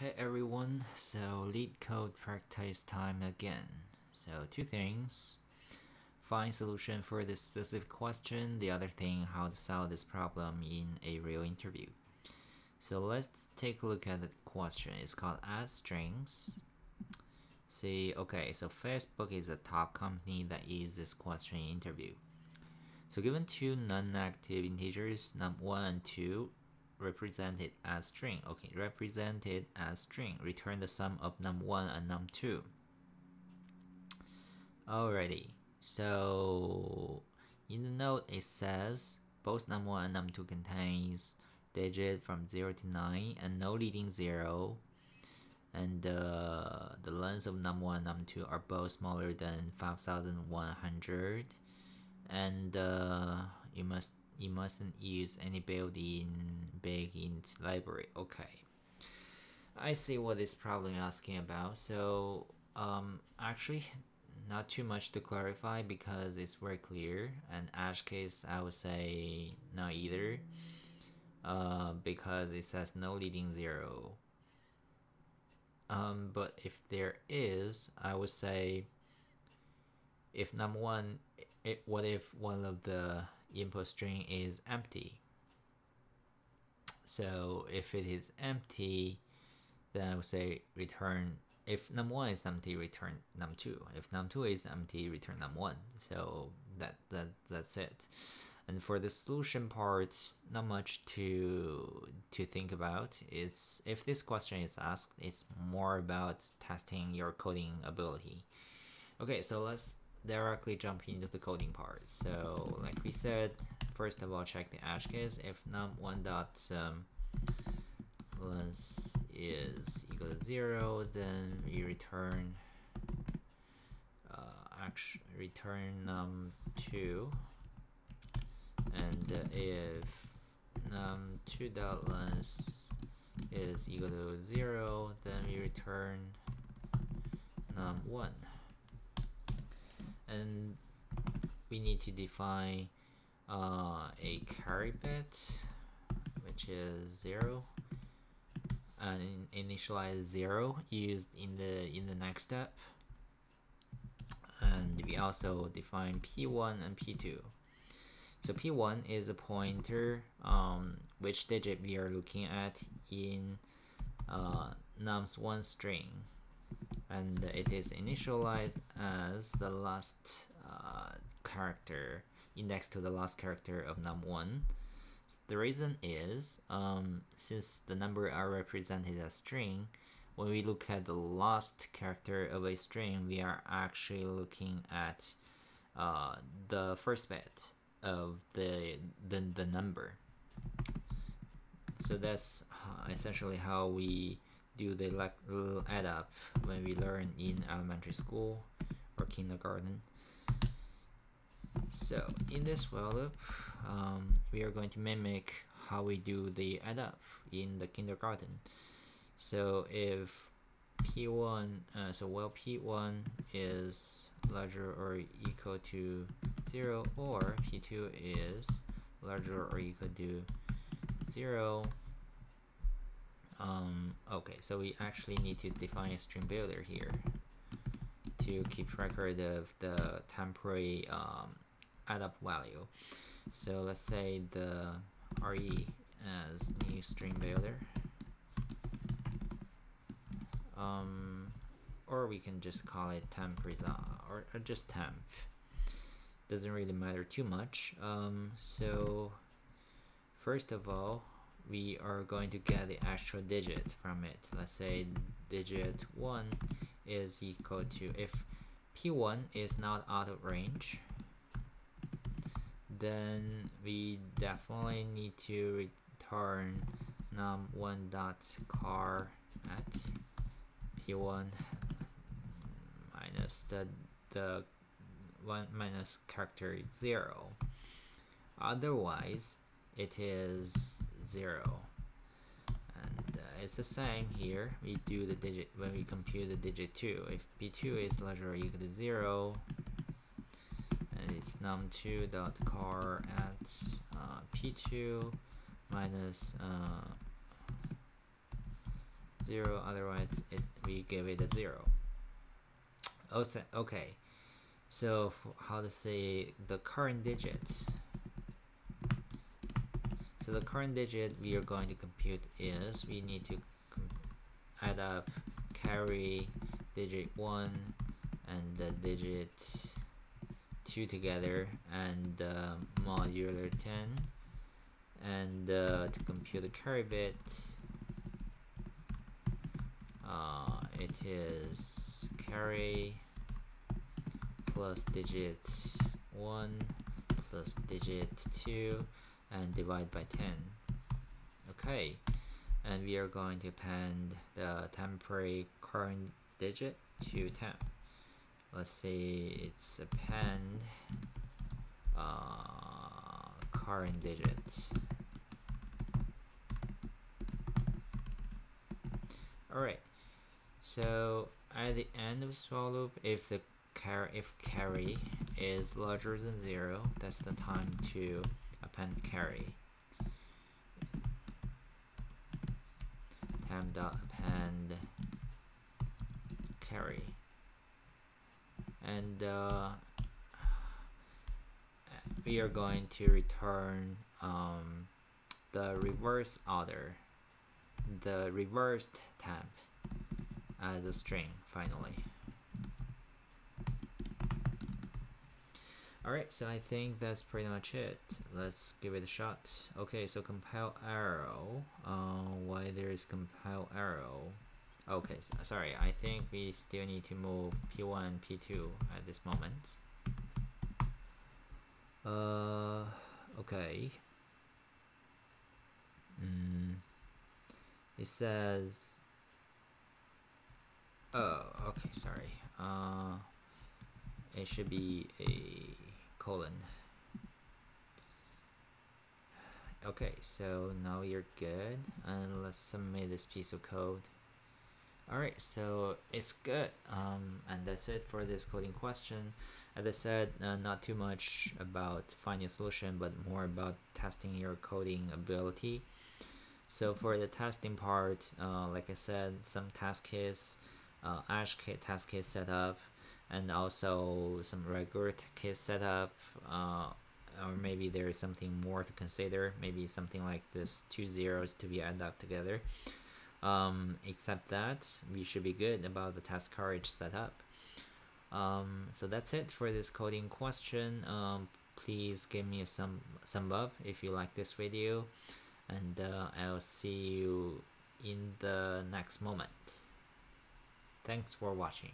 Hey everyone, so LeetCode practice time again. So two things. Find solution for this specific question. The other thing, how to solve this problem in a real interview. So let's take a look at the question. It's called add strings. See, okay, so Facebook is a top company that uses this question in interview. So given two non-negative integers, num1 and 2, represented as string. Okay, represented as string. Return the sum of num1 and num2. Alrighty, so in the note it says both num1 and num2 contains digit from 0 to 9 and no leading 0 and uh, the lengths of num1 and num2 are both smaller than 5100 and uh, you must you mustn't use any built-in int library. Okay. I see what this problem asking about. So um, actually not too much to clarify because it's very clear. And Edge case I would say not either. Uh, because it says no leading zero. Um, but if there is I would say if number one it, what if one of the input string is empty. So if it is empty then I would say return if num1 is empty return num2 if num2 is empty return num1 so that that that's it. And for the solution part not much to to think about. It's if this question is asked it's more about testing your coding ability. Okay so let's directly jump into the coding part. So like we said, first of all, check the edge case. If num1 dot um, is equal to zero, then we return uh, actually return num2, and uh, if num2 dot length is equal to zero, then we return num1 and we need to define uh, a carry bit which is zero. And initialize zero used in the in the next step. And we also define p1 and p2 so p1 is a pointer um, which digit we are looking at in uh, nums one string and it is initialized as the last uh, character index to the last character of num1 the reason is um, since the number are represented as string when we look at the last character of a string we are actually looking at uh, the first bit of the, the the number. So that's essentially how we do the like add up when we learn in elementary school or kindergarten. So in this while loop, um, we are going to mimic how we do the add up in the kindergarten. So if P1, uh, so while P1 is larger or equal to 0 or P2 is larger or equal to 0 um, okay, so we actually need to define a string builder here to keep record of the temporary um, add up value. So let's say the re as new string builder. Um, or we can just call it temp result or, or just temp. Doesn't really matter too much. Um, so first of all, we are going to get the actual digit from it. Let's say digit 1 is equal to, if P1 is not out of range, then we definitely need to return num1 dot car at p1 minus the the one minus character zero. Otherwise, it is 0 and uh, it's the same here. We do the digit when we compute the digit 2 if p2 is larger or equal to 0 and it's num2 dot car at uh, p2 minus uh, zero otherwise it we give it a zero. Oh okay. So how to say the current digit so the current digit we are going to compute is we need to add up carry digit 1 and the digit 2 together and uh, modular 10 and uh, to compute the carry bit uh, it is carry plus digit 1 plus digit 2 and divide by 10 okay and we are going to append the temporary current digit to temp let's say it's append uh, current digit alright so at the end of while loop if the carry if carry is larger than zero that's the time to append carry. Dot append carry. And uh, we are going to return um, the reverse order the reversed temp as a string finally Alright, so I think that's pretty much it. Let's give it a shot. Okay, so compile error. Uh, why there is compile error? Okay, so, sorry, I think we still need to move P1 and P2 at this moment. Uh, okay. Mm, it says... Oh, okay, sorry. Uh, it should be a colon. Okay, so now you're good, and let's submit this piece of code. Alright, so it's good, um, and that's it for this coding question. As I said, uh, not too much about finding a solution, but more about testing your coding ability. So for the testing part, uh, like I said, some test case, uh, Edge test case setup, and also some regular case setup uh, or maybe there is something more to consider maybe something like this two zeros to be added up together. Um, except that we should be good about the test coverage setup. Um, so that's it for this coding question. Um, please give me a some some up if you like this video and uh, I'll see you in the next moment. Thanks for watching